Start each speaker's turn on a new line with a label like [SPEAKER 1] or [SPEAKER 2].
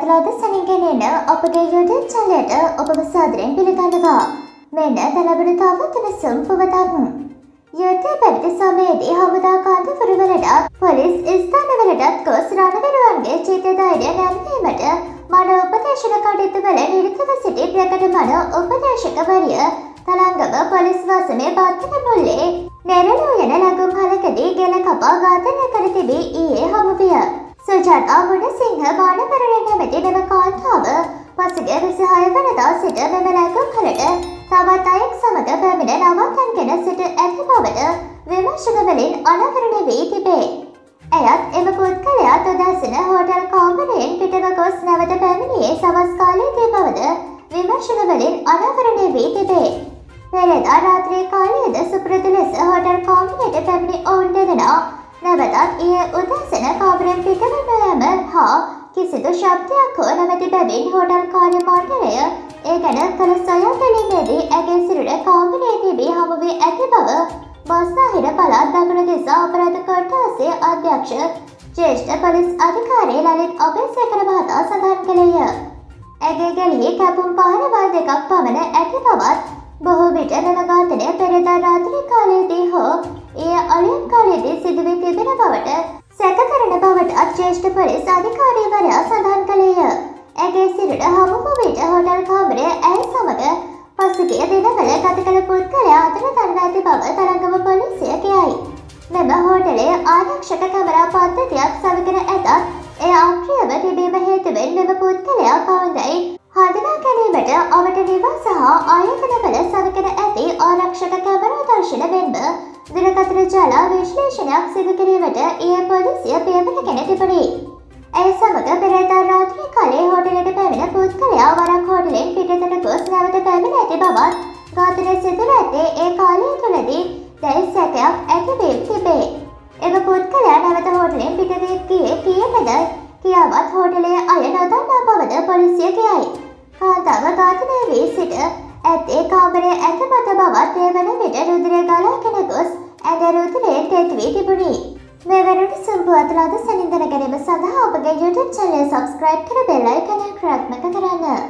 [SPEAKER 1] අදලාද සැනිගෙනෙන අපගේ YouTube චලයට ඔබව සාදරයෙන් පිළිගන්නවා. මෙන්න දැලබන තවත් උණුසුම් පුවතක්. යුද්ධය පැවති සමයේදී හමුදා කාන්තවරවලට පොලිස් ස්ථානවලටත් ගොස් රණවිරුවන්ගේ චිත්ත ධෛර්යය නැන්වීමට මන උපදේශන කටයුතුවල නිරතව සිටි ප්‍රකට මන උපදේශකවරිය තලංගම පොලිස් වාසමේ පත්තන මුල්ලේ නෙරළූ යන ලඟුම් හලකදී ගෙල කපා ඝාතනය කර තිබී ඊයේ හමුවිය. සුජාතා ගුණසිංහ බාණපරණ නැමැති මෙම කාන්තාව පසුගිය විසිහය වනදා සිට මෙම ලැගුම්හලට තවත් අයෙක් සමග පැමිණ නවාතැන්ගෙන සිට ඇති බවට විමර්ශනවලින් අනාවරණය වී තිබේ. ඇයත් එම පුද්ගලයා තොදැසන හෝටල් කාමරයෙන් පිටව ගොස් නැවත පැමිණියේ සවස් කාලයේදී බවද විමර්ශනවලින් අනාවරණය වී තිබේ. පෙරදා රාත්‍රී කාලයේද සුප්‍රතු ලෙස හෝටල් කාමරයට පැමිණි ඔවුන් දෙදෙනා නැවතත් ඒ උදැසන කාමරයෙන් පිටවන යෑම හා කිසිදු ශබ්දයක් හෝ නැමැති බැවින් හෝටල් කාර්ය මණ්ඩලය ඒ ගැන කළ සොයා බැලීමේදී ඇගේ සිරුර කාමරයේ තිබී හමු වී ඇති බව බස්නාහිර පළාත් දකුණු දිසා අපරාධ කොට්ටාසේ අධ්‍යක්ෂ ජ්‍යෙෂ්ඨ පොලිස් අධිකාරී ලලිත් අබේසේකර මහතා සඳහන් කළේය. ඇගේ ගැලී කැපුම් පාරවල් දෙකක් පමණ ඇති බවත් බොහෝ විට මෙම ඝාතනය පෙරදා රාත්‍රී කාලයේදී හෝ එය අලුයම් කාලයේදී සිදුවී තිබෙන බවට සැකකරන බවට අජ්‍යේෂ්ඨ පොලිස් අධිකාරීවරයා සඳහන් කළේය. ඇගේ සිරුර හමුවූ විට හෝටල් කාමරය ඇය සමග පසුගිය දිනවල ගත කළ පුද්ගලයා අතර දන්වා ඇති බව තරංගම පොලිසිය කියයි. මෙම හෝටලේ ආරක්ෂක කැමරා පද්ධතියක් සවිකර ඇතත් එය අක්‍රියව තිබීම හේතුවෙන් මෙම පුද්ගලයා කවුන්දයි හඳුනා ගැනීමට අවට නිවා සහ ආයතනවල සවිකර ඇති ආරක්ෂක කැමරා දර්ශන මෙන්ම දුරකථන ජාලා විශ්ලේෂණයක් සිදු කිරීමට ඒ පොලිසිය පියවරගෙන තිබුණේ. ඇය සමග පෙරේදා රාත්‍රී කාලේ හෝටලයට පැමිණ පුද්ගලයා වරක් හෝටලෙන් පිටතට ගොස් නැවත පැමිණ ඇති බවත් ඝාතනය සිදුව ඇත්තේ ඒ කාලය තුළදී දැයි සැකයක් ඇතිවීම තිබේ. එම පුද්ගලයා නැවත හෝටලෙන් පිටවී ගියේ කීයටද කියාවත් හෝටලයේ අය නොදන්නා බවද පොලිසිය කියයි. කාන්තාව ඝාතනය වී සිට ඇත්තේ කාමරය ඇත මත බවත් ඒ වන විට රුදුරය ගලාගෙන ගොස් ඇද රුදුරයෙන් තෙත් වී තිබුණි. මෙවැනට සම්පුවතුලාද සැනින්දන ගැනීම සඳහා අපගේ YouTube චැනල සබස්ක්‍රයිබ් කර බෙල් අයිකනය ක්‍රාත්මක කරන්න.